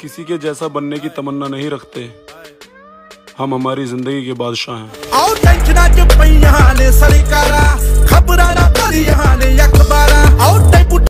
किसी के जैसा बनने की तमन्ना नहीं रखते। हम हमारी ज़िंदगी के बादशाह हैं।